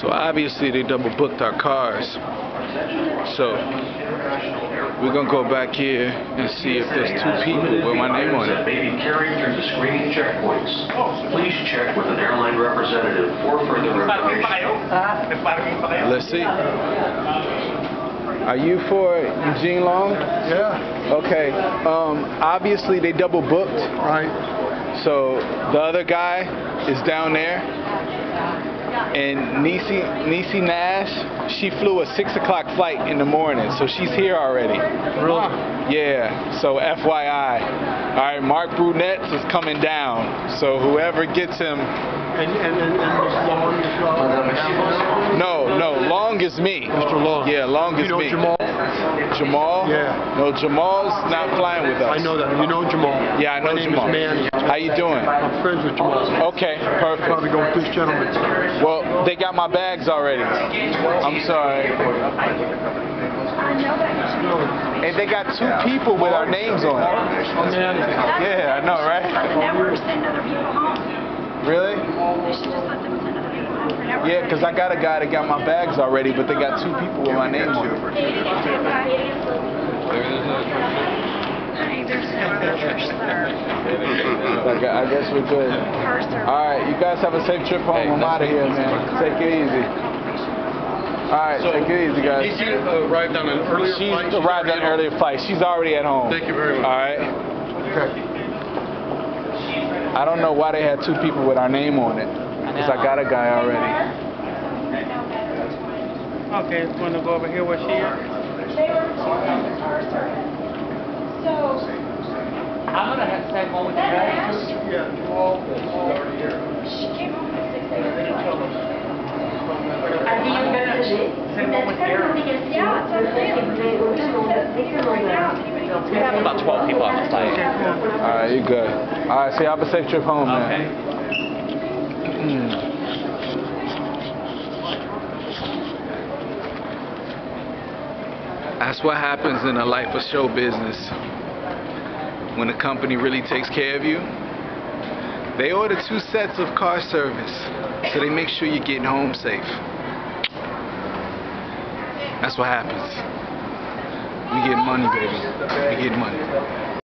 So obviously they double booked our cars. So we're gonna go back here and see if there's two people with my name on it. May be carried through the screening checkpoints. Please check with an airline representative for further information. Let's see. Are you for Eugene Long? Yeah, Okay. Um, obviously they double booked. right. So the other guy is down there. And Niecy, Niecy Nash, she flew a 6 o'clock flight in the morning, so she's here already. Really? Yeah, so FYI. All right, Mark Brunetz is coming down, so whoever gets him. And, and, and, and Ms. Long is, uh, No, no, Long is me. Mr. Long. Yeah, Long is You know me. Jamal? Jamal? Yeah. No, Jamal's not flying with us. I know that. You know Jamal? Yeah, I know My name Jamal. is Manny. How you doing? I'm friends with Jamal. Okay, Probably perfect. go with this gentleman. Well, they got my bags already. I'm sorry. And they got two people with our names on it. Yeah, I know, right? Never send other people home. Really? Yeah, because I got a guy that got my bags already, but they got two people with my name on it. Honey, there's no pictures there. I gu- I guess we're good. All right, you guys have a safe trip home. I'm out of here, man. Take it easy. All right, take it easy, guys. He uh, arrived on an earlier She's flight. arrived on an earlier flight. She's already at home. Thank you very much. All right. Okay. I don't know why they had two people with our name on it. Because I got a guy already. Okay, it's going to go over here where she is. They were car service. So. I'm going to have the same moment you guys. She came home at six AM. Have you been at the same moment here? Yeah, that's what I'm saying. She says, "Leave it right now." We have about 12 people on the flight. All right, you're good. All right, so you have a safe trip home, man. Hmm. That's what happens in the life of show business. When a company really takes care of you, they order two sets of car service so they make sure you're getting home safe. That's what happens. We get money, baby. We get money.